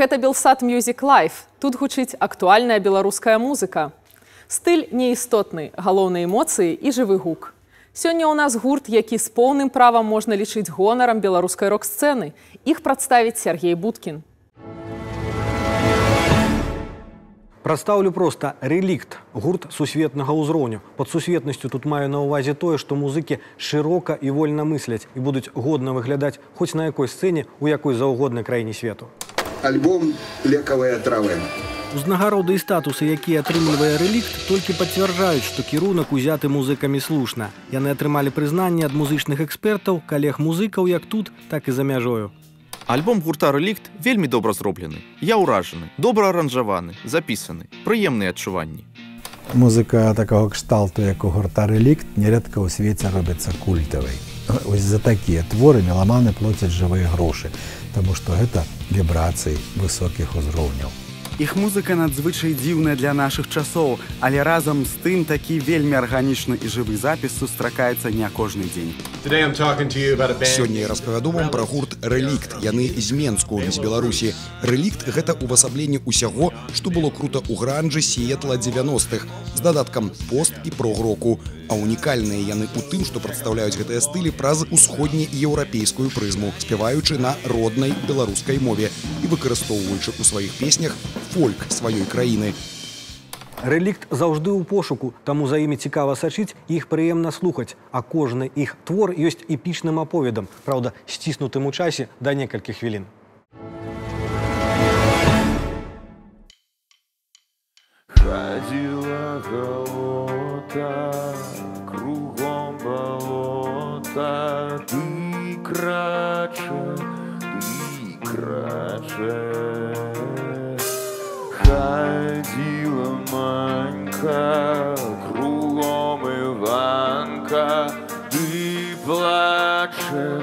Гэта Белсад Music Life. Тут гучыць актуальная беларуская музыка. Стыль неістотны, галоўныя эмоцыі і жывы гук. Сёння ў нас гурт, які з поўным правам можна лічыць гонарам беларускай рок-сцэны. Іх прадставіць Сергей Будкін. Прадстаўлю проста рэлікт гурт сусветнага ўзроўню. Пад сусветнасцю тут маю на ўвазе тое, што музыкі шырока і вольна мысляць і будуць годна выглядаць хоць на якой сцэне у якой заўгоднай краіне свету. Альбом лекавыя травы. Узнагароды і статусы, якія атрымлівае рэлікт, толькі пацвярджаюць, што кірунак узяты музыкамі слушна. Яны атрымалі прызнанне ад музычных экспертаў, калег музыкаў як тут, так і за мяжою. Альбом гурта рэлікт вельмі добра зроблены. Я ўражаны, добра аранжаваны, запісаны, прыемныя адчуванні. Музыка такого кшталту, як у гурта рэлікт, нярэдка ў свеце робіцца культавай. Ось за такія творы меламаны плоцяць жывыя грошы, таму што гэта вібрацыі высокіх узроўняў. Іх музыка надзвычай дзіўная для нашых часоў, але разам з тым такі вельмі арганічны і жывы запіс сустракаецца не кожны дзень. Сёння я распавяду вам пра гурт рэлікт. Яны з Менску з Беларусі. Рэлікт гэта ўвасабленне ўсяго, што было крута ў гранжы сеятла 90-х з дадаткам пост і прогроку. А унікальныя яны ў тым, што прадстаўляюць гэтыя стылі праз усходнееўрапейскую прызму, спяваючы на роднай беларускай мове і выкарыстоўваючы ў сваіх песнях фольк сваёй краіны. Рэлікт заўжды ў пошуку, таму за імі цікава сачыць і іх прыемна слухаць, а кожны іх твор ёсць эпічным аповедам, праўда, сціснутым у часе да некалькіх хвілін. Ходила голота, кругом болота, ты краче, ты краче. Манька, кругом Иванка, ты плаче,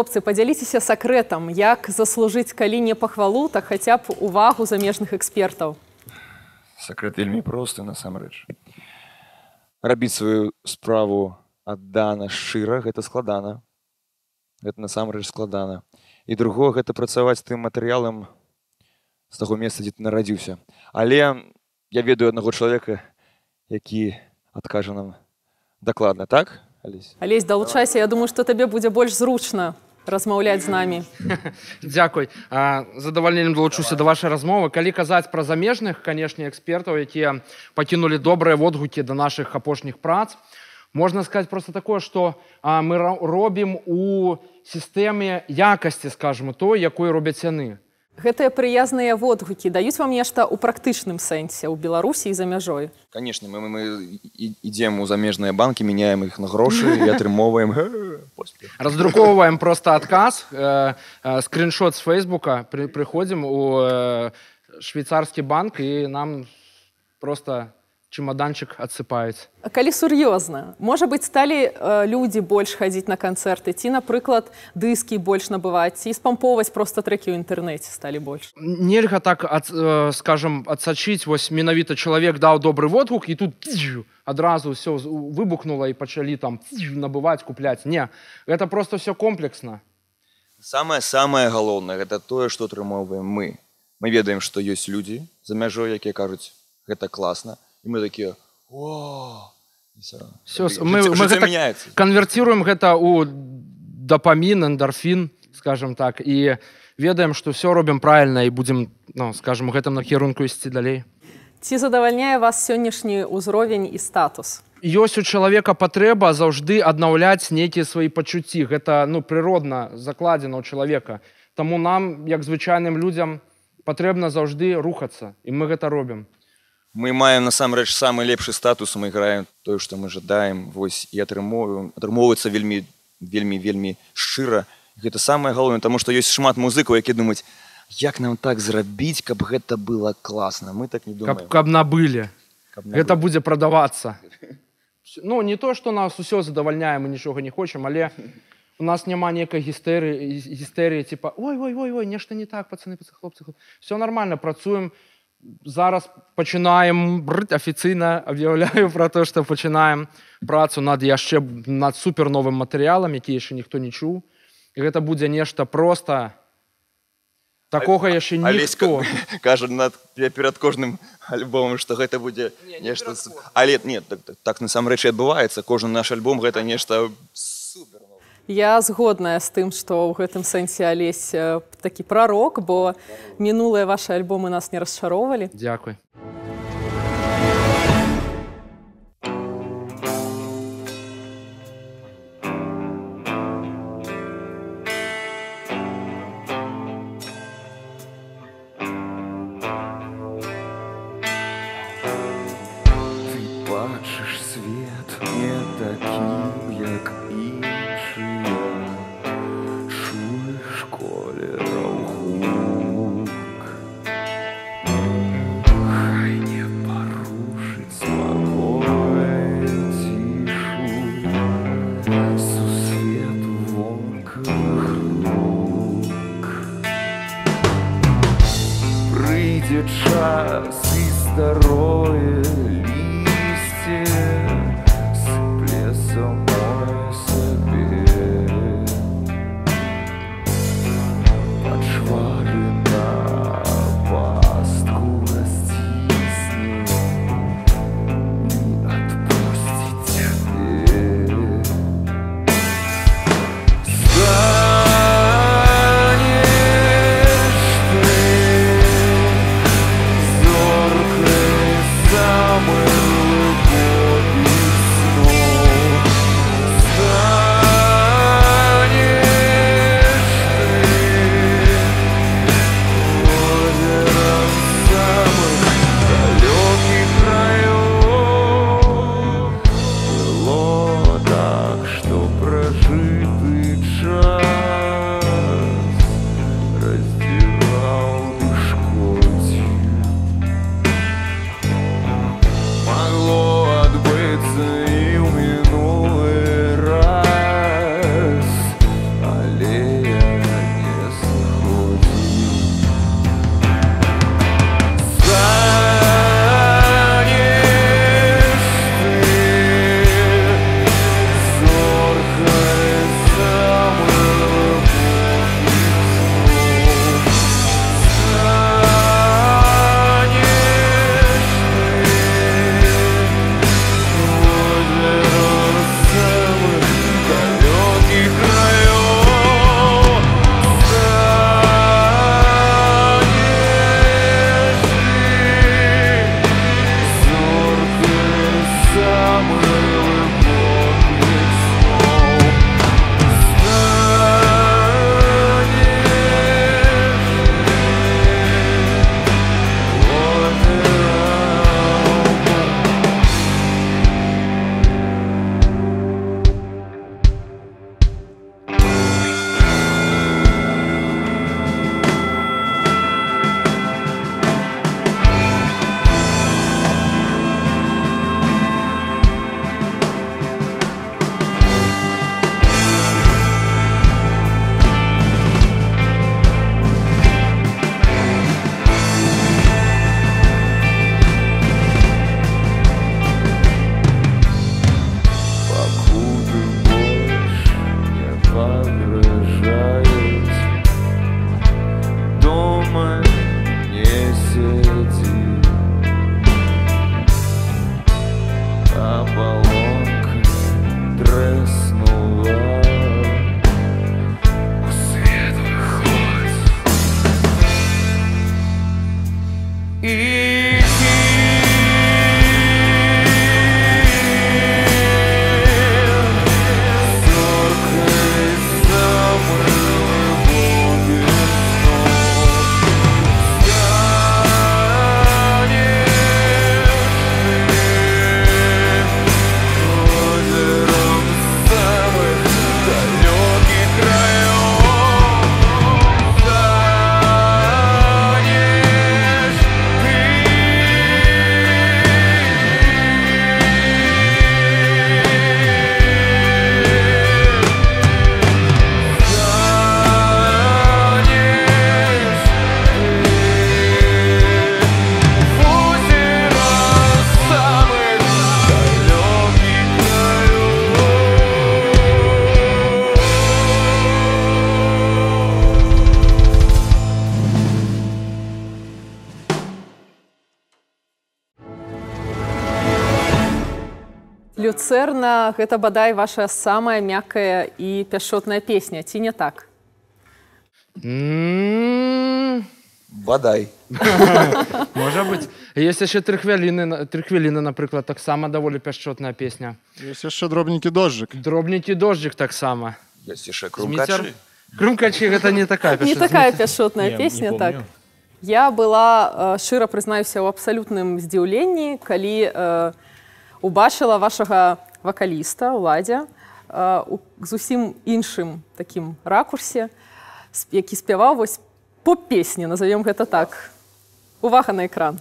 Хлопцы, падзяліцеся сакрэтам, як заслужыць калі не пахвалу, так хаця б увагу замежных экспертаў. Сакрэт вельмі просты насамрэч. Рабіць сваю справу аддана шчыра гэта складана. Гэта насамрэч складана. І другое гэта працаваць тым матэрыялам з таго месца, дзе ты нарадзіўся. Але я ведаю аднаго чалавека, які адкажа нам дакладна так Алесь? Алесь далучайся я думаю што табе будзе больш зручна размаўляць з намі. Дзякуй. Задавальненнем далучуся да вашай размовы. Калі казаць пра замежных канешне экспертаў якія пакінулі добрыя водгукі да нашых апошніх прац можна сказаць просто такое што мы робім у сістэме якасці скажем той якой робяць яны гэтыя прыязныя водгукі даюць вам нешта ў практычным сэнсе ў беларусі і за мяжой? Конечно мы, мы ідзем у замежныя банкі меняем іх на грошы і атрымоўваем раздрукоўваем просто адказ э, э, скриншот з фейсбука пры, прыходзім у э, швейцарскі банк і нам просто чемоданчик адсыпаюць калі сур'ёзна можа быть сталі э, людзі больш хадзіць на канцэрты ці напрыклад дыскі больш набываць ці спамповаць просто трэкі ў інтэрнэце сталі больш нельга так ад, э, скажем адсачыць вось менавіта чалавек даў добры водгук і тут адразу все выбухнула і пачалі там набываць купляць не гэта просто все комплексна самое самое галоўнае гэта тое што атрымоўваем мы. Мы ведаем што ёсць людзі за мяжой якія кажуць гэта класна і мы такія все мы, мы гэта, канверціруем гэта у дапамін эндарфін скажем так і ведаем што все робім правильно і будзем ну, скажем гэтым накірунку ісці далей. Ці задавальняе вас сённяшні ўзровень і статус. Ёсць у чалавека патрэба заўжды аднаўляць нейкія свае пачуцці гэта ну прыродна закладзена ў чалавека Таму нам як звычайным людзям патрэбна заўжды рухацца і мы гэта робім мы маем насамрэч самы лепшы статус. Мы играем тое што мы жадаем вось і атрымоўваем атрымоўваецца вельмі вельмі вельмі шчыра гэта самае галоўнае таму што ёсць шмат музыкаў які думаюць як нам так зрабіць каб гэта было класна? Мы так не думаем. каб, каб набылі. Каб набылі. гэта будзе прадавацца. Ну не то што нас усё задавальняем мы нічога не хочам але у нас няма нейкай гістэрыі гістэрыі типа ой ой ой ой нешта не так пацаны хлопцы все нормально працуем у зараз пачынаем афіцыйна аб'яўляю пра то што пачынаем працу над яшчэ над супер новым матэрыялам які яшчэ ніхто не чуў. І гэта будзе нешта проста. Такога яшчэ ніхто. кажа над перад кожным альбомам што гэта будзе нешта але нет так, так, так насамрэч адбываецца. Кожны наш альбом гэта нешта супер Я згодная з тым, што ў гэтым сэнсе алесь такі прарок, бо мінулыя вашы альбомы нас не расчароўвалі. Дзякуй. Люцэрна гэта бадай ваша самая мяккая і пяшотная песня ці не так? Бадай. Можа быць. Есть яшчэ тры хвіліны на- тры хвіліны напрыклад таксама даволі пяшчотная песня. Есть яшчэ дробненькі дожджык. дробненькі дожджик таксама. Ёсць крумкачы. гэта не такая не такая пяшотная песня так. Я была э, шчыра прызнаюся ў абсалютным здзіўленні калі э, убачыла вашага вакаліста ладзя э, у зусім іншым такім ракурсе які спяваў вось по песні назовем гэта так. Увага на экран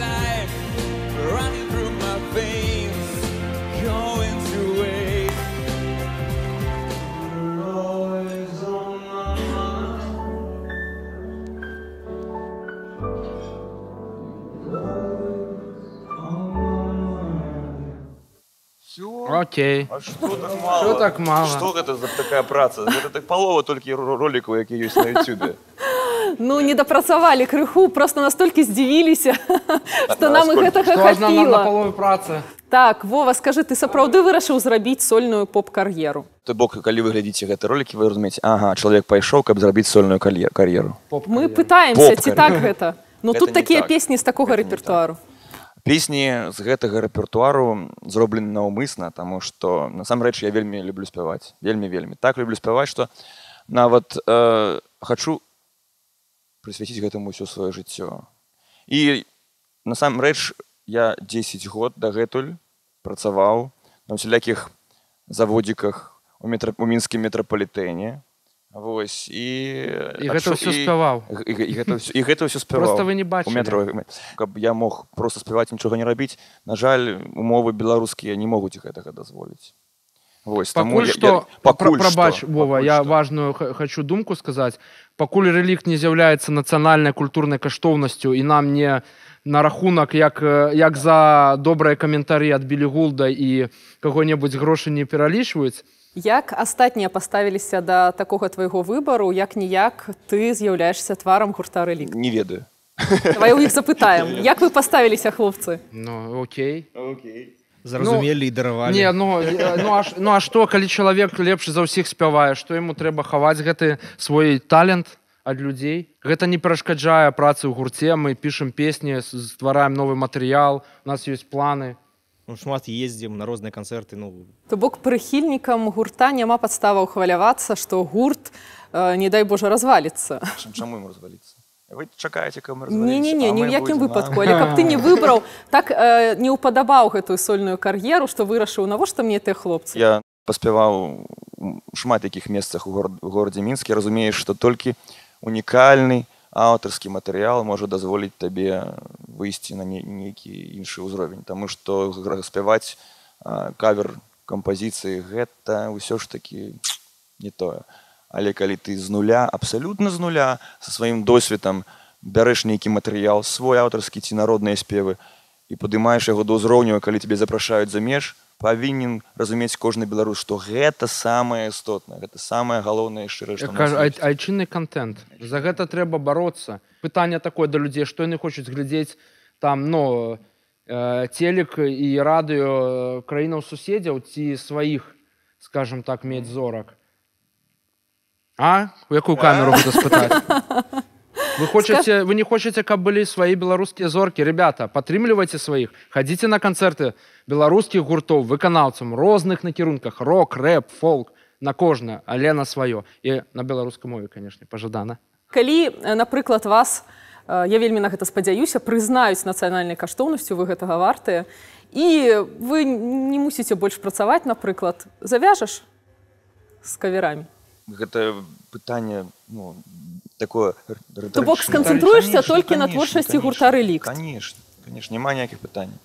life running through my veins, going through waves Окей А што так мала? Што так мала? Што гэта за такая праца? Гэта так палова толькі ро- ролікаў, які ёсць на Ютубе. Ну не дапрацавалі крыху просто настолькі здзівіліся што нам і гэтага хапіла працы так Вова скажы ты сапраўды вырашыў зрабіць сольную поп-кар'еру? То бок, калі вы глядзіце гэты ролікі, вы разумееце, ага, чалавек пайшоў, каб зрабіць сольную кар'еру. мы пытаемся ці так гэта? Ну тут такія так. песні з такога рэпертуару. Песні з гэтага рэпертуару зроблены наўмысна, таму што насамрэч я вельмі люблю спяваць. Вельмі вельмі. Так люблю спяваць, што нават э, хачу прысвяціць гэтаму ўсё сваё жыццё. І насамрэч я 10 год дагэтуль працаваў на усялякіх заводзіках у, метра... у мінскім метрапалітэне. Вось і І гэта ўсё спяваў. і, і, гэта ўсё, і гэта ўсё спяваў вы не у бачылі. метро каб я мог просто спяваць нічога не рабіць на жаль умовы беларускія не могуць гэтага дазволіць Вось, пакуль я- што я- пакуль пра- прабач Вова я важную хочу думку сказаць пакуль рэлікт не з'яўляецца нацыянальнай культурнай каштоўнасцю і нам не на рахунак як як за добрыя каментары ад білігулда і каго-небудзь грошы не пералічваюць. Як астатнія паставіліся да такога твайго выбару як ніяк ты з'яўляешься тварам гурта рэлік? Не ведаю. Давай у іх запытаем. Як вы паставіліся хлопцы? Ну окей зразумелі і даравалі не ну, ну, а, ну а што калі чалавек лепш за ўсіх спявае што яму трэба хаваць гэты свой талент ад людзей гэта не перашкаджае працы ў гурце мы пішам песні ствараем новы матэрыял у нас ёсць планы. Ну, шмат ездзім на розныя канцэрты ну. То бок прыхільнікам гурта няма падставаў хвалявацца што гурт э, не дай Божа разваліцца. Чаму ім разваліцца вы чакаеце не не не ні ў якім выпадку але каб ты не выбраў так э, не ўпадабаў гэтую сольную кар'еру што вырашыў навошта мне ты хлопцы. Я паспяваў шмат якіх месцах у город горадзе мінскі разумееш што толькі унікальны аўтарскі матэрыял можа дазволіць табе выйсці на нейкі іншы ўзровень таму што спяваць кавер кампазіцыі гэта ўсё ж такі не тое але калі ты з нуля абсалютна з нуля со сваім досведам бярэш нейкі матэрыял свой аўтарскі ці народныя спевы і падымаеш яго да ўзроўню калі тебе запрашаюць за меж павінен разумець кожны беларус што гэта самае істотнае гэта самае галоўнае шчыра айчынны контент? За гэта трэба бороться. Пытанне такое да людзей што яны хочуць глядзець там но э, телек і радыё краінаў суседзяў ці сваіх скажем так мець зорак А? У якую камеру буду спытаць вы хочаце вы не хочаце каб былі свае беларускія зоркі ребята падтрымлівайце сваіх хадзіце на канцэрты беларускіх гуртоў выканаўцам розных накірунках рок рэп фолк. На кожна але на сваё і на беларускай мове канешне пажадана калі напрыклад вас я вельмі на гэта спадзяюся прызнаюць нацыянальнай каштоўнасцю вы гэтага вартыя і вы не мусіце больш працаваць напрыклад завяжаш з каверамі гэта пытанне ну, такое то бок сканцэнтруешся толькі на творчасці гурта рэлік конечно конечно няма ніякіх пытанняў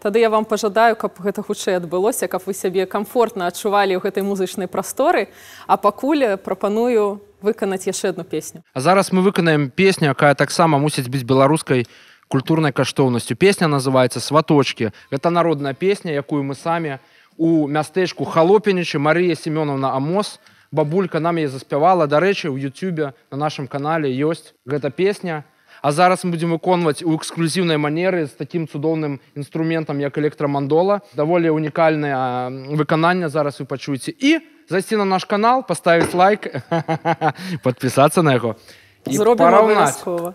тады я вам пажадаю каб гэта хутчэй адбылося каб вы сябе комфортна адчувалі ў гэтай музычнай прасторы а пакуль прапаную выканаць яшчэ одну песню. А зараз мы выканаем песню якая таксама мусіць быць беларускай культурнай каштоўнасцю. Песня называется сваточки гэта народная песня якую мы самі у мястэчку халопенічы Марыя семёновна амос у бабулька нам яе заспявала дарэчы у youtube на нашем канале ёсць гэта песня. А зараз мы будзем выконваць у эксклюзіўнай манеры з таким цудоўным інструментам як электрамандола даволі унікальнае выкананне зараз вы пачуеце і зайсці на наш канал поставить лайк подпісацца на яго зробім абавязкова